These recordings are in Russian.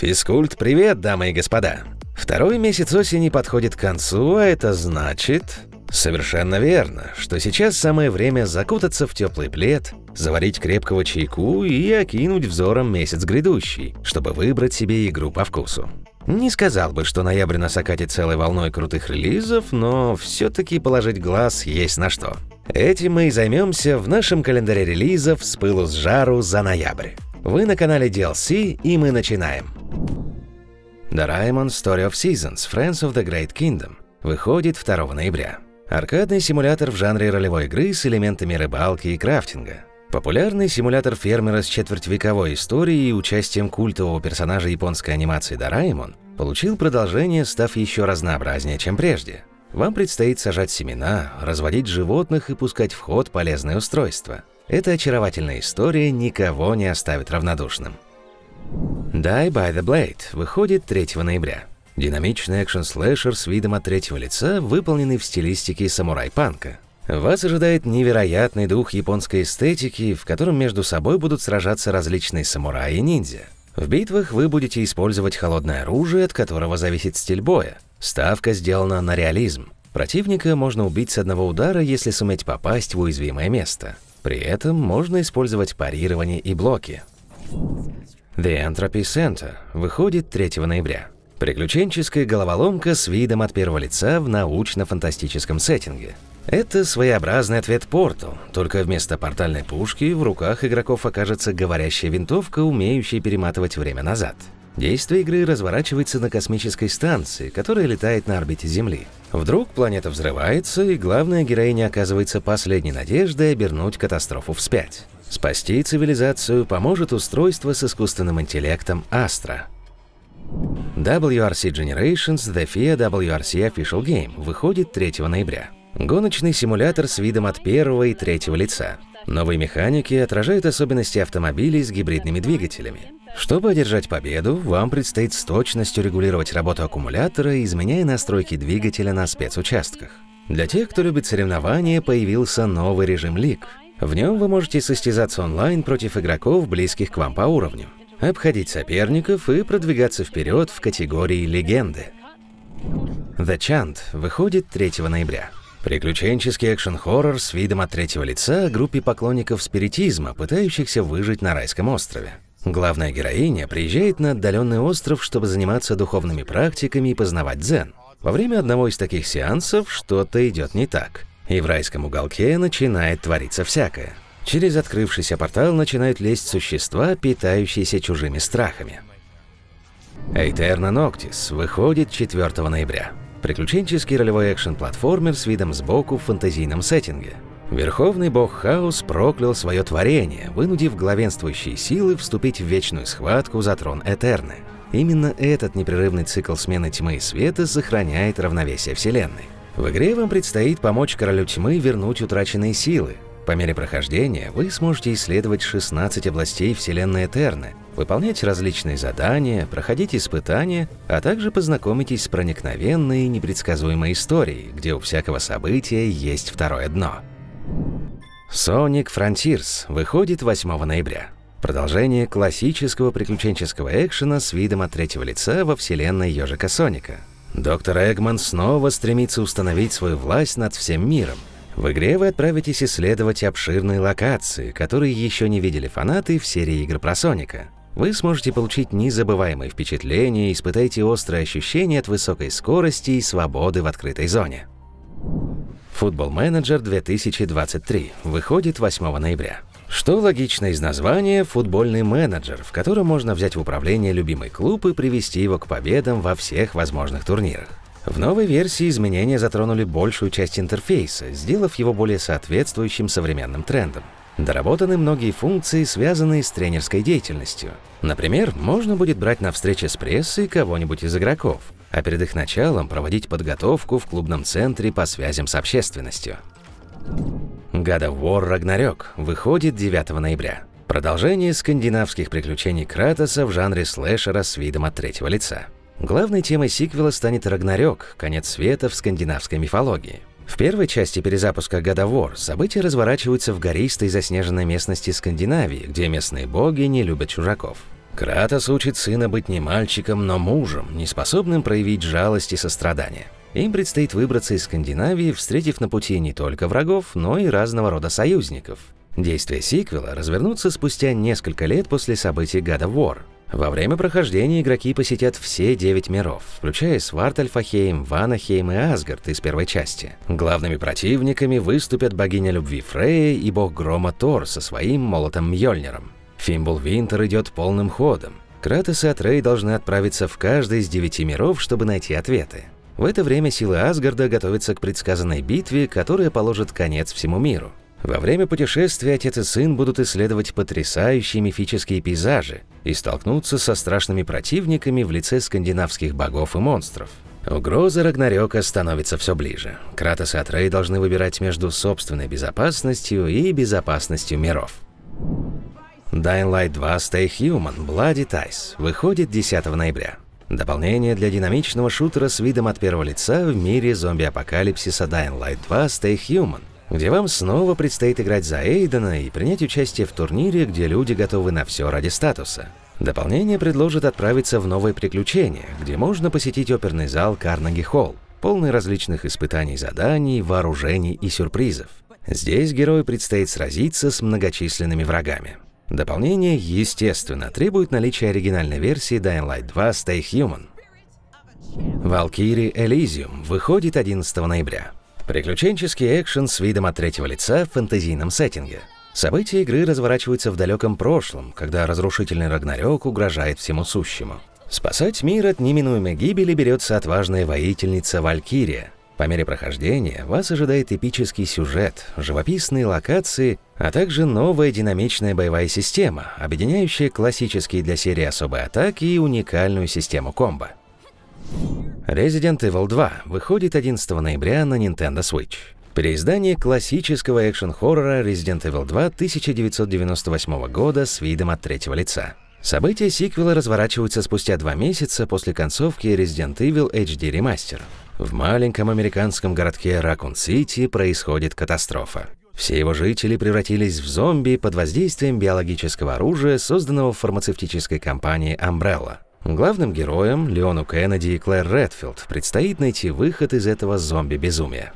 Физкульт, привет, дамы и господа! Второй месяц осени подходит к концу, а это значит... Совершенно верно, что сейчас самое время закутаться в теплый плед, заварить крепкого чайку и окинуть взором месяц грядущий, чтобы выбрать себе игру по вкусу. Не сказал бы, что ноябрь нас окатит целой волной крутых релизов, но все-таки положить глаз есть на что. Этим мы и займемся в нашем календаре релизов с пылу с жару за ноябрь. Вы на канале DLC, и мы начинаем. Doraemon Story of Seasons Friends of the Great Kingdom выходит 2 ноября. Аркадный симулятор в жанре ролевой игры с элементами рыбалки и крафтинга. Популярный симулятор фермера с четвертьвековой историей и участием культового персонажа японской анимации Дораймон получил продолжение, став еще разнообразнее, чем прежде. Вам предстоит сажать семена, разводить животных и пускать в ход полезные устройства. Эта очаровательная история никого не оставит равнодушным. Die by the Blade выходит 3 ноября. Динамичный экшн-слэшер с видом от третьего лица, выполненный в стилистике самурай-панка. Вас ожидает невероятный дух японской эстетики, в котором между собой будут сражаться различные самураи и ниндзя. В битвах вы будете использовать холодное оружие, от которого зависит стиль боя. Ставка сделана на реализм. Противника можно убить с одного удара, если суметь попасть в уязвимое место. При этом можно использовать парирование и блоки. The Entropy Center выходит 3 ноября. Приключенческая головоломка с видом от первого лица в научно-фантастическом сеттинге. Это своеобразный ответ Порту, только вместо портальной пушки в руках игроков окажется говорящая винтовка, умеющая перематывать время назад. Действие игры разворачивается на космической станции, которая летает на орбите Земли. Вдруг планета взрывается, и главная героиня оказывается последней надеждой обернуть катастрофу вспять. Спасти цивилизацию поможет устройство с искусственным интеллектом Astra. WRC Generations The FIA WRC Official Game выходит 3 ноября. Гоночный симулятор с видом от первого и третьего лица. Новые механики отражают особенности автомобилей с гибридными двигателями. Чтобы одержать победу, вам предстоит с точностью регулировать работу аккумулятора, изменяя настройки двигателя на спецучастках. Для тех, кто любит соревнования, появился новый режим League. В нем вы можете состязаться онлайн против игроков, близких к вам по уровню обходить соперников и продвигаться вперед в категории легенды. The Chant выходит 3 ноября. Приключенческий экшен-хоррор с видом от третьего лица о группе поклонников спиритизма, пытающихся выжить на райском острове. Главная героиня приезжает на отдаленный остров, чтобы заниматься духовными практиками и познавать дзен. Во время одного из таких сеансов что-то идет не так, и в райском уголке начинает твориться всякое. Через открывшийся портал начинают лезть существа, питающиеся чужими страхами. Эйтерна Ноктис выходит 4 ноября. Приключенческий ролевой экшен-платформер с видом сбоку в фантазийном сеттинге. Верховный бог Хаос проклял свое творение, вынудив главенствующие силы вступить в вечную схватку за трон Этерны. Именно этот непрерывный цикл смены тьмы и света сохраняет равновесие Вселенной. В игре вам предстоит помочь Королю Тьмы вернуть утраченные силы, по мере прохождения вы сможете исследовать 16 областей Вселенной Этерны, выполнять различные задания, проходить испытания, а также познакомитесь с проникновенной и непредсказуемой историей, где у всякого события есть второе дно. Sonic Frontiers выходит 8 ноября. Продолжение классического приключенческого экшена с видом от третьего лица во вселенной Ёжика Соника. Доктор Эгман снова стремится установить свою власть над всем миром, в игре вы отправитесь исследовать обширные локации, которые еще не видели фанаты в серии игр про Соника. Вы сможете получить незабываемые впечатления и испытаете острые ощущения от высокой скорости и свободы в открытой зоне. Футбол Менеджер 2023 выходит 8 ноября. Что логично из названия «футбольный менеджер», в котором можно взять в управление любимый клуб и привести его к победам во всех возможных турнирах. В новой версии изменения затронули большую часть интерфейса, сделав его более соответствующим современным трендам. Доработаны многие функции, связанные с тренерской деятельностью. Например, можно будет брать на встрече с прессой кого-нибудь из игроков, а перед их началом проводить подготовку в клубном центре по связям с общественностью. God of War Ragnarok выходит 9 ноября. Продолжение скандинавских приключений Кратоса в жанре слэшера с видом от третьего лица. Главной темой сиквела станет Рагнарёк, конец света в скандинавской мифологии. В первой части перезапуска God of War события разворачиваются в гористой заснеженной местности Скандинавии, где местные боги не любят чужаков. Кратос учит сына быть не мальчиком, но мужем, не способным проявить жалость и сострадание. Им предстоит выбраться из Скандинавии, встретив на пути не только врагов, но и разного рода союзников. Действия сиквела развернутся спустя несколько лет после событий God of War. Во время прохождения игроки посетят все девять миров, включая Свартальфахейм, Ванахейм и Асгард из первой части. Главными противниками выступят богиня любви Фрея и бог грома Тор со своим молотом Мьёльниром. Фимбул Винтер идет полным ходом. Кратос и Атрей должны отправиться в каждый из девяти миров, чтобы найти ответы. В это время силы Асгарда готовятся к предсказанной битве, которая положит конец всему миру. Во время путешествия отец и сын будут исследовать потрясающие мифические пейзажи и столкнуться со страшными противниками в лице скандинавских богов и монстров. Угроза Рагнарёка становится все ближе. Кратос и Атрей должны выбирать между собственной безопасностью и безопасностью миров. Dying Light 2 Stay Human Bloody Ties выходит 10 ноября. Дополнение для динамичного шутера с видом от первого лица в мире зомби-апокалипсиса Dying Light 2 Stay Human где вам снова предстоит играть за Эйдена и принять участие в турнире, где люди готовы на все ради статуса. Дополнение предложит отправиться в новые приключения, где можно посетить оперный зал Карнеги Холл, полный различных испытаний, заданий, вооружений и сюрпризов. Здесь герою предстоит сразиться с многочисленными врагами. Дополнение, естественно, требует наличия оригинальной версии Dying Light 2 Stay Human. Valkyrie Elysium выходит 11 ноября. Приключенческий экшен с видом от третьего лица в фэнтезийном сеттинге. События игры разворачиваются в далеком прошлом, когда разрушительный Рагнарёк угрожает всему сущему. Спасать мир от неминуемой гибели берется отважная воительница Валькирия. По мере прохождения вас ожидает эпический сюжет, живописные локации, а также новая динамичная боевая система, объединяющая классические для серии особые атаки и уникальную систему комбо. Resident Evil 2 выходит 11 ноября на Nintendo Switch. Переиздание классического экшен-хоррора Resident Evil 2 1998 года с видом от третьего лица. События сиквела разворачиваются спустя два месяца после концовки Resident Evil HD Remaster. В маленьком американском городке Ракун-Сити происходит катастрофа. Все его жители превратились в зомби под воздействием биологического оружия, созданного фармацевтической компанией Umbrella. Главным героям, Леону Кеннеди и Клэр Редфилд, предстоит найти выход из этого зомби-безумия.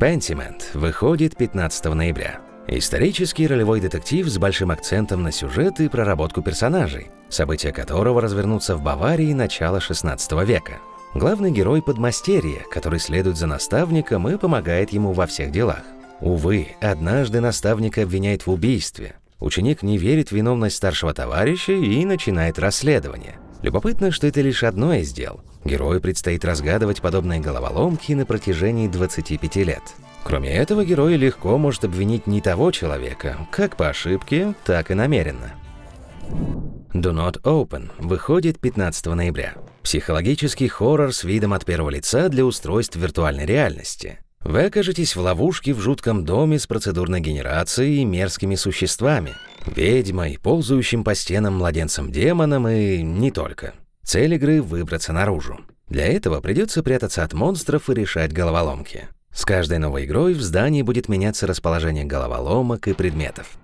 Pentiment выходит 15 ноября. Исторический ролевой детектив с большим акцентом на сюжет и проработку персонажей, события которого развернутся в Баварии начала 16 века. Главный герой – подмастерье, который следует за наставником и помогает ему во всех делах. Увы, однажды наставник обвиняет в убийстве, Ученик не верит в виновность старшего товарища и начинает расследование. Любопытно, что это лишь одно из дел. Герою предстоит разгадывать подобные головоломки на протяжении 25 лет. Кроме этого, герой легко может обвинить не того человека, как по ошибке, так и намеренно. Do Not Open выходит 15 ноября. Психологический хоррор с видом от первого лица для устройств виртуальной реальности. Вы окажетесь в ловушке в жутком доме с процедурной генерацией и мерзкими существами, ведьмой, ползающим по стенам младенцем-демоном и не только. Цель игры — выбраться наружу. Для этого придется прятаться от монстров и решать головоломки. С каждой новой игрой в здании будет меняться расположение головоломок и предметов.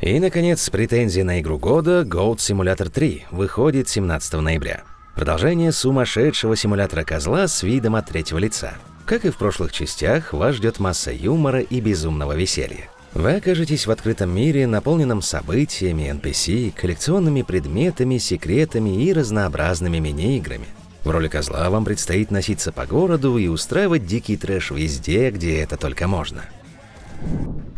И, наконец, с претензией на игру года Goat Simulator 3 выходит 17 ноября. Продолжение сумасшедшего симулятора козла с видом от третьего лица – как и в прошлых частях, вас ждет масса юмора и безумного веселья. Вы окажетесь в открытом мире, наполненном событиями, NPC, коллекционными предметами, секретами и разнообразными мини-играми. В роли козла вам предстоит носиться по городу и устраивать дикий трэш везде, где это только можно.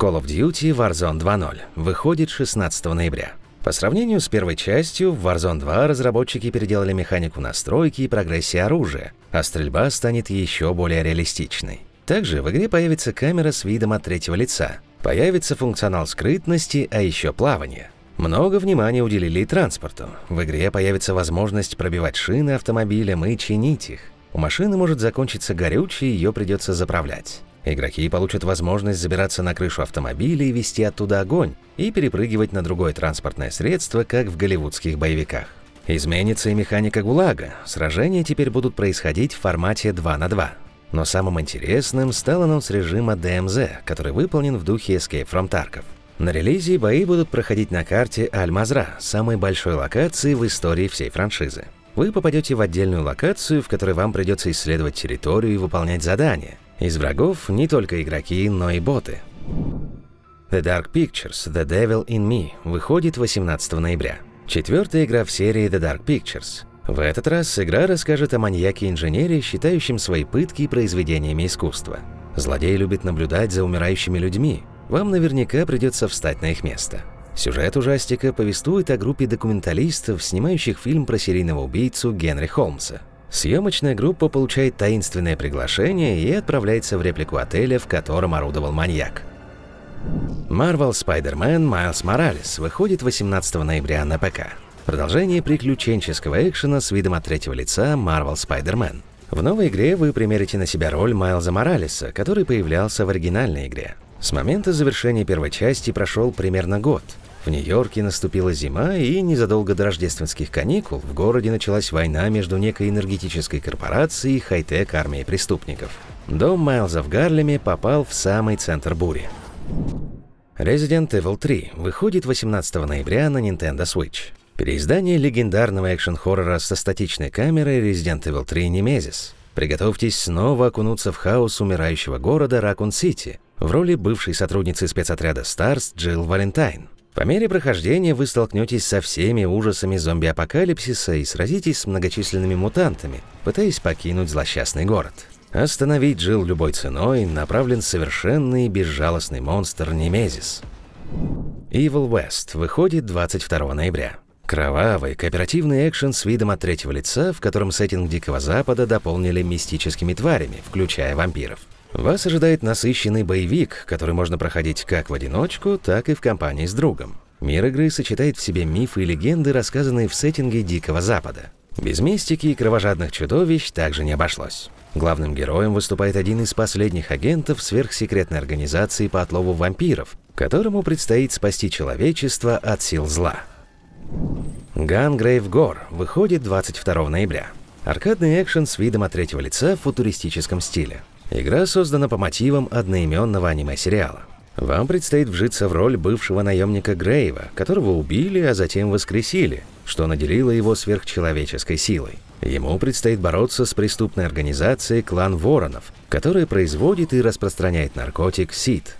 Call of Duty Warzone 2.0 выходит 16 ноября. По сравнению с первой частью, в Warzone 2 разработчики переделали механику настройки и прогрессии оружия, а стрельба станет еще более реалистичной. Также в игре появится камера с видом от третьего лица, появится функционал скрытности, а еще плавание. Много внимания уделили и транспорту. В игре появится возможность пробивать шины автомобилям и чинить их. У машины может закончиться горючее, ее придется заправлять. Игроки получат возможность забираться на крышу автомобиля и вести оттуда огонь, и перепрыгивать на другое транспортное средство, как в голливудских боевиках. Изменится и механика ГУЛАГа. Сражения теперь будут происходить в формате 2 на 2. Но самым интересным стал анонс режима DMZ, который выполнен в духе Escape from Tarkov. На релизе бои будут проходить на карте Аль-Мазра, самой большой локации в истории всей франшизы. Вы попадете в отдельную локацию, в которой вам придется исследовать территорию и выполнять задания. Из врагов не только игроки, но и боты. The Dark Pictures – The Devil in Me выходит 18 ноября. Четвертая игра в серии The Dark Pictures. В этот раз игра расскажет о маньяке-инженере, считающем свои пытки произведениями искусства. Злодей любит наблюдать за умирающими людьми. Вам наверняка придется встать на их место. Сюжет ужастика повествует о группе документалистов, снимающих фильм про серийного убийцу Генри Холмса. Съемочная группа получает таинственное приглашение и отправляется в реплику отеля, в котором орудовал маньяк. Marvel Spider-Man Miles Morales выходит 18 ноября на ПК. Продолжение приключенческого экшена с видом от третьего лица Marvel Spider-Man. В новой игре вы примерите на себя роль Майлза Моралеса, который появлялся в оригинальной игре. С момента завершения первой части прошел примерно год. В Нью-Йорке наступила зима, и незадолго до рождественских каникул в городе началась война между некой энергетической корпорацией и хай-тек армией преступников. Дом Майлза в Гарлеме попал в самый центр бури. Resident Evil 3 выходит 18 ноября на Nintendo Switch. Переиздание легендарного экшен-хоррора со статичной камерой Resident Evil 3 Nemesis. Приготовьтесь снова окунуться в хаос умирающего города Ракун-Сити в роли бывшей сотрудницы спецотряда Старс Джилл Валентайн. По мере прохождения вы столкнетесь со всеми ужасами зомби-апокалипсиса и сразитесь с многочисленными мутантами, пытаясь покинуть злосчастный город. Остановить Джилл любой ценой направлен совершенный безжалостный монстр Немезис. Evil West выходит 22 ноября. Кровавый, кооперативный экшен с видом от третьего лица, в котором сеттинг Дикого Запада дополнили мистическими тварями, включая вампиров. Вас ожидает насыщенный боевик, который можно проходить как в одиночку, так и в компании с другом. Мир игры сочетает в себе мифы и легенды, рассказанные в сеттинге Дикого Запада. Без мистики и кровожадных чудовищ также не обошлось. Главным героем выступает один из последних агентов сверхсекретной организации по отлову вампиров, которому предстоит спасти человечество от сил зла. Gungrave Gore выходит 22 ноября. Аркадный экшен с видом от третьего лица в футуристическом стиле. Игра создана по мотивам одноименного аниме-сериала. Вам предстоит вжиться в роль бывшего наемника Грейва, которого убили, а затем воскресили, что наделило его сверхчеловеческой силой. Ему предстоит бороться с преступной организацией «Клан Воронов», которая производит и распространяет наркотик СИД.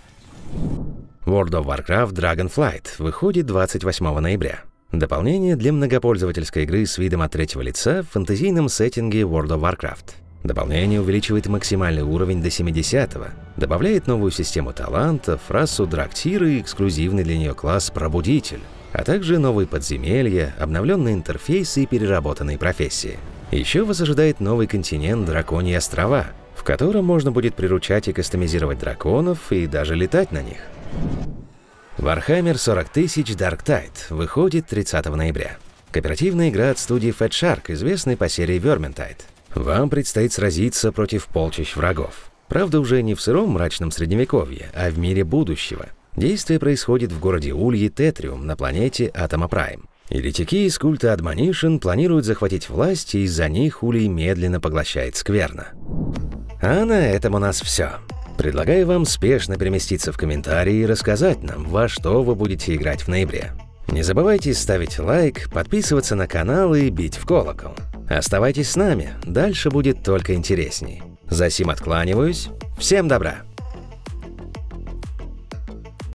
World of Warcraft Dragonflight выходит 28 ноября. Дополнение для многопользовательской игры с видом от третьего лица в фэнтезийном сеттинге World of Warcraft. Дополнение увеличивает максимальный уровень до 70-го, добавляет новую систему талантов, расу Драктира и эксклюзивный для нее класс Пробудитель, а также новые подземелья, обновленные интерфейсы и переработанные профессии. Еще вас ожидает новый континент Драконьи острова, в котором можно будет приручать и кастомизировать драконов и даже летать на них. Warhammer 40 тысяч Dark Tide выходит 30 ноября. Кооперативная игра от студии Fat Shark, известной по серии Vermintide. Вам предстоит сразиться против полчищ врагов. Правда, уже не в сыром мрачном средневековье, а в мире будущего. Действие происходит в городе Ульи Тетриум на планете Атома Прайм. Еретики из культа Адмонишн планируют захватить власть, и из-за них Улей медленно поглощает скверно. А на этом у нас все. Предлагаю вам спешно переместиться в комментарии и рассказать нам, во что вы будете играть в ноябре. Не забывайте ставить лайк, подписываться на канал и бить в колокол. Оставайтесь с нами, дальше будет только интересней. За сим откланиваюсь. Всем добра!